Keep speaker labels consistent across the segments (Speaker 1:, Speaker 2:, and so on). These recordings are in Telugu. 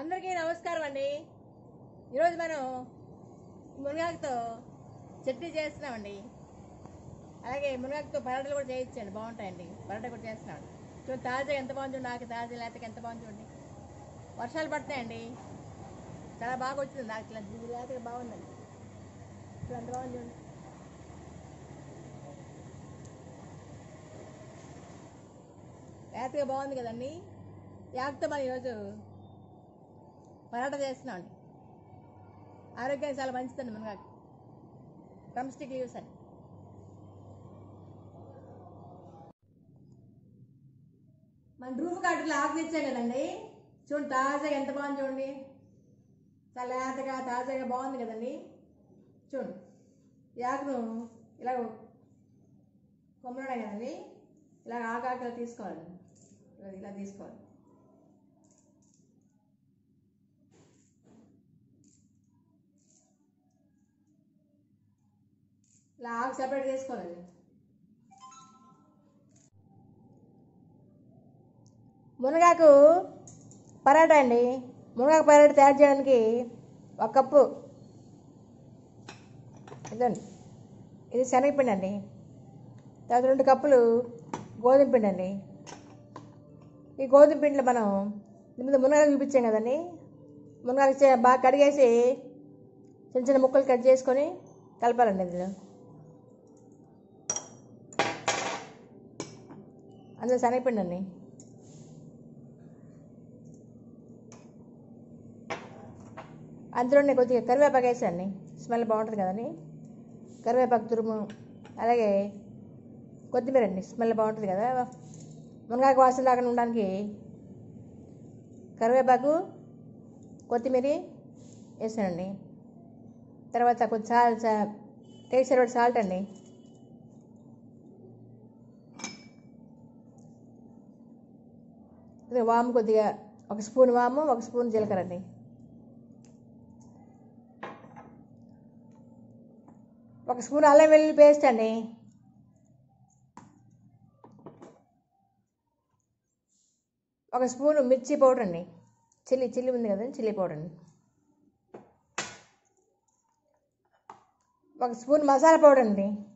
Speaker 1: అందరికీ నమస్కారం అండి. ఈరోజు మనం మునగాకుతో చట్నీ చేస్తున్నామండి. అలాగే మునగాకుతో పరాటలు కూడా చేయించండి. బాగుంటాయండి. పరాట కూడా చేస్తున్నాం. చూడండి తాజా ఎంత బాగుంది నాకు తాజా లేతకి ఎంత బాగుంది చూడండి. వర్షాలు పడతాయండి చాలా బాగా వచ్చింది. నాకు ఇట్లా లేతగా బాగుందండి. చూడండి ఎంత బాగుంది చూడండి. లేతగా బాగుంది కదండి. యాక్తో మనం ఈరోజు పరాట చేస్తున్నామండి ఆరోగ్యం చాలా మంచిదండి మునగాకు. డ్రమ్ లీవ్స్ అండి మన రూఫ్ కాటులో ఆకు తెచ్చాం కదండి. చూడండి తాజాగా ఎంత బాగుంది చూడండి. చాలా లేతగా తాజాగా బాగుంది కదండి. చూడండి. ఈ ఆకును ఇలా కొమ్మలున్నాయి కదండి. ఇలా ఆకులు తీసుకోవాలి ఇలా తీసుకోవాలి. ఇలా సెపరేట్ చేసుకోవాలి. మునగాకు పరాటా అండి. మునగాకు పరాటా తయారు చేయడానికి ఒక కప్పు. ఇదండి. ఇది శనగపిండి అండి. తర్వాత రెండు కప్పులు గోధుమ పిండి అండి. ఈ గోధుమ పిండిలో మనం ముందు మునగాకు చూపించాం కదండి. మునగాకు బాగా కడిగేసి చిన్న చిన్న ముక్కలు కట్ చేసుకొని కలపాలండి ఇందులో. అందులో శనగపిండి అండి అందులోనే కొద్దిగా కరివేపాకు వేసండి స్మెల్ బాగుంటుంది కదండి కరివేపాకు తురుము అలాగే కొత్తిమీర అండి స్మెల్ బాగుంటుంది కదా. మునగాకు వాసన రాకుండా ఉండడానికి కరివేపాకు కొత్తిమీర వేసానండి. తర్వాత కొంచెం సాల్ట్ టేస్ట్ సాల్ట్ అండి వాము కొద్దిగా ఒక స్పూన్ వాము ఒక స్పూన్ జీలకర్ర అండి. ఒక స్పూన్ అల్లం వెల్లుల్లి పేస్ట్ అండి. ఒక స్పూన్ మిర్చి పౌడర్ అండి. చిల్లీ చిల్లీ ఉంది కదండి చిల్లీ పౌడర్ అండి. ఒక స్పూన్ మసాలా పౌడర్ అండి.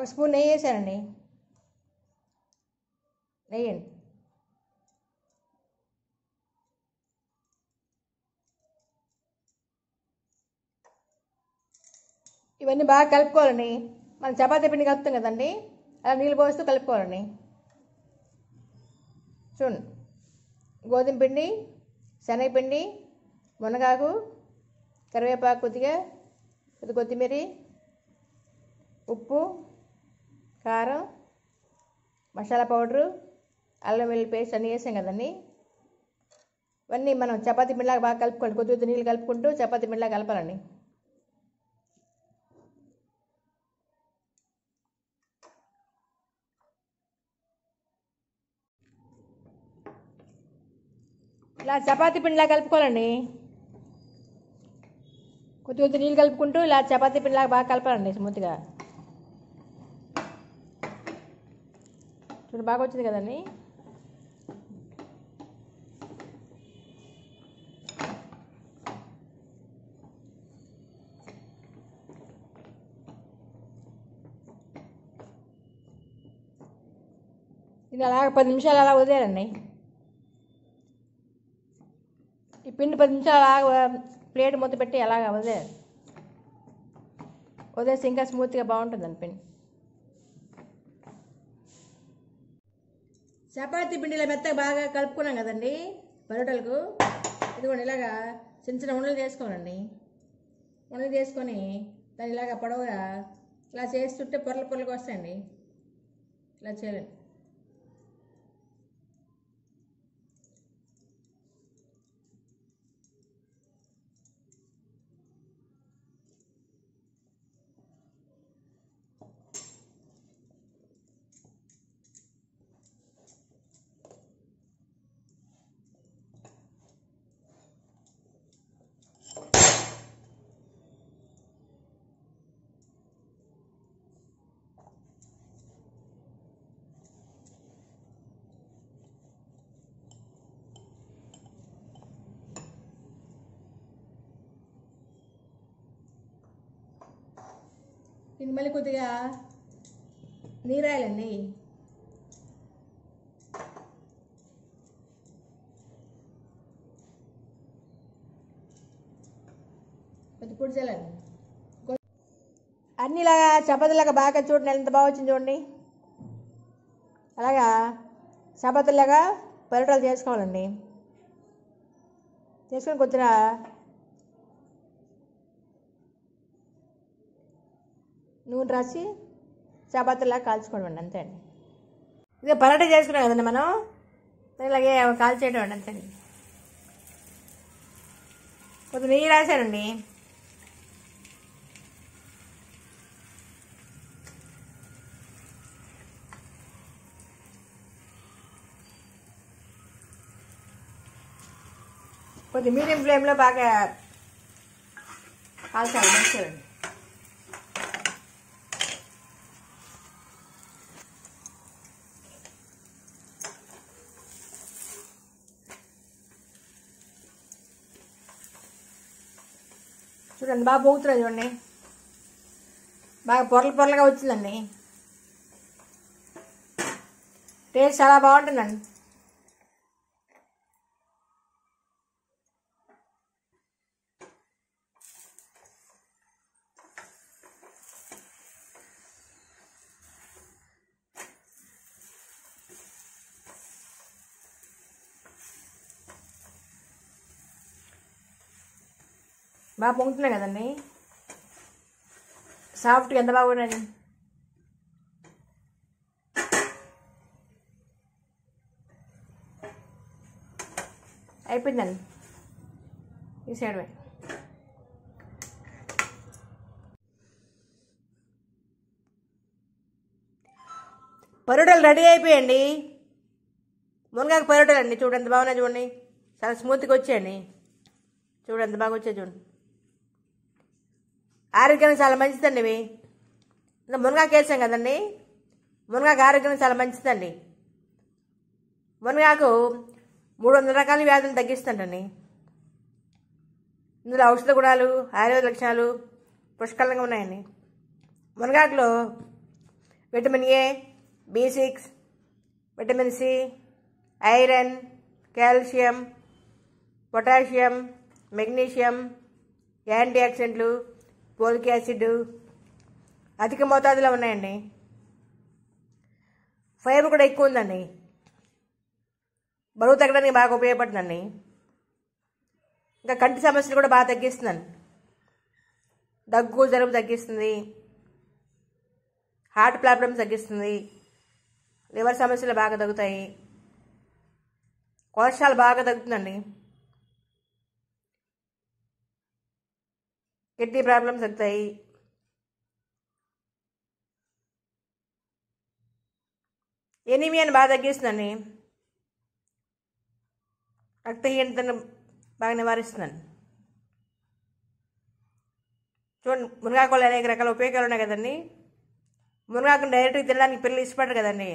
Speaker 1: ఒక స్పూన్ నెయ్యి వేసానండి. నెయ్యి ఇవన్నీ బాగా కలుపుకోవాలండి. మనం చపాతీ పిండి కలుపుతాం కదండి. అలా నీళ్ళు పోస్తూ కలుపుకోవాలండి. చూడండి. గోధుమ పిండి శనగపిండి మునగాకు కరివేపాకు కొద్దిగా కొద్ది కొత్తిమీర ఉప్పు కారం మసాలా పౌడరు అల్లం వెల్లుల్లి పేస్ట్ అన్నీ వేసాం కదండి. ఇవన్నీ మనం చపాతీ పిండిలాగా బాగా కలుపుకోండి. కొద్ది కొద్ది నీళ్ళు కలుపుకుంటూ చపాతీ పిండిలాగా కలపాలండి. ఇలా చపాతీ పిండిలా కలుపుకోవాలండి. కొద్ది కొద్ది నీళ్ళు కలుపుకుంటూ ఇలా చపాతీ పిండిలాగా బాగా కలపాలండి స్మూత్గా చూడు బాగా వచ్చింది కదండి. ఇది అలాగ పది నిమిషాలు అలా వదిలేరండి ఈ పిండి పది నిమిషాలు అలాగ ప్లేట్ మూత పెట్టి అలాగ వదిలే వదిలేసి ఇంకా స్మూత్గా బాగుంటుందండి పిండి. చపాతీ పిండిలో మెత్తగా బాగా కలుపుకున్నాం కదండి పరోటాలకు. ఇదిగోండి ఇలాగా చిన్న చిన్న ఉండలు చేసుకోవాలండి. ఉండలు చేసుకొని దాన్ని ఇలాగ పొడవుగా ఇలా చేస్తుంటే పొరలు పొరలకు వస్తాయండి. ఇలా చేయాలండి. ఇది మళ్ళీ కొద్దిగా నీరాయాలండి కొద్ది పొడి చల్లండి. అన్నీ చపాతీలాగా బాగా చూడండి ఎంత బాగా వచ్చింది చూడండి. అలాగా చపాతీలాగా పరోటాలు చేసుకోవాలండి. చేసుకొని కొద్దిగా నూనె రాసి చపాతీలా కాల్చుకోవడం అంతే అండి. ఇదే పరోటా చేసుకున్నాం కదండి మనం? ఇలాగే కాల్చేయడం అండి అంతే అండి. కొద్దిగా నెయ్యి రాశానండి కొద్ది మీడియం ఫ్లేమ్లో బాగా కాల్చాలి మంచిగా చూడండి బాగా పోగుతున్నాయి చూడండి. బాగా పొరలు పొరలుగా వచ్చిందండి. టేస్ట్ చాలా బాగుంటుందండి. బాగా పొంగుతున్నాయి కదండి. సాఫ్ట్గా ఎంత బాగున్నాయి అయిపోయిందండి. తీసేయడమే పరోటాలు రెడీ అయిపోయండి. మునగాకు పరోటాలు అండి. చూడండి ఎంత బాగున్నాయి చూడండి. చాలా స్మూత్గా వచ్చాయండి. చూడండి ఎంత బాగా వచ్చాయి చూడండి. ఆరోగ్యానికి చాలా మంచిదండి ఇవి మునగాకు వేసాం కదండి. మునగాకు ఆరోగ్యానికి చాలా మంచిదండి. మునగాకు మూడు వందల రకాల వ్యాధులు తగ్గిస్తుందండి. ఇందులో ఔషధ గుణాలు ఆయుర్వేద లక్షణాలు పుష్కలంగా ఉన్నాయండి. మునగాకులో vitamin A B six vitamin C iron calcium potassium magnesium anti ఆక్సిడెంట్లు పోలిక్ యాసిడ్ అధిక మోతాదులో ఉన్నాయండి. ఫైబర్ కూడా ఎక్కువ ఉందండి. బరువు తగ్గడానికి బాగా ఉపయోగపడుతుందండి. ఇంకా కంటి సమస్యలు కూడా బాగా తగ్గిస్తుందండి. దగ్గు జలుబు తగ్గిస్తుంది. హార్ట్ ప్రాబ్లమ్స్ తగ్గిస్తుంది. లివర్ సమస్యలు బాగా తగ్గుతాయి. కొలెస్ట్రాల్ బాగా తగ్గుతుందండి. కిడ్నీ ప్రాబ్లమ్స్ వస్తాయి? ఎనీమియాని బాగా తగ్గిస్తుందండి. రక్తహీనతను బాగా నివారిస్తుందండి. చూడండి మునగాకులు అనేక రకాల ఉపయోగాలు ఉన్నాయి కదండి. మునగాకుని డైరెక్ట్గా తినడానికి పిల్లలు ఇష్టపడరు కదండి.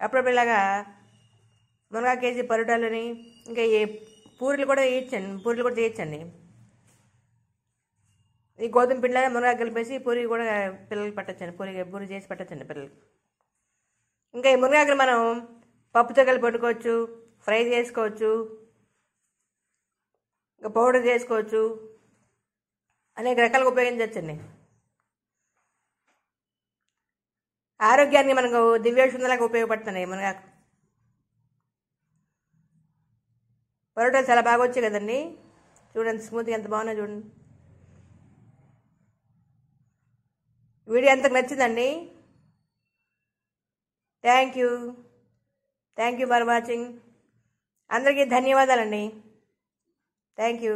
Speaker 1: అప్పుడప్పుడు ఇలాగా మునగా కేజీ పరోటాలని ఇంకా ఏ పూరీలు కూడా వేయచ్చండి పూరీలు కూడా చేయొచ్చండి ఈ గోధుమ పిండిలోనే మునగా కలిపేసి పూరి కూడా పిల్లలకి పట్టచ్చండి. పూరి పూరి చేసి పెట్టచ్చండి పిల్లలకి. ఇంకా ఈ మునగాకులు మనం పప్పుతో కలిపి వండుకోవచ్చు ఫ్రై చేసుకోవచ్చు ఇంకా పౌడర్ చేసుకోవచ్చు అనేక రకాలుగా ఉపయోగించవచ్చండి. ఆరోగ్యాన్ని మనకు దివ్యౌషధంలాగా ఉపయోగపడుతున్నాయి మునగాకు. పరోటాలు చాలా బాగా వచ్చాయి కదండి. చూడండి స్మూత్గా ఎంత బాగున్నాయి చూడండి. వీడియో ఎంతకు నచ్చిందండి? Thank you thank you for watching అందరికీ ధన్యవాదాలండి. Thank you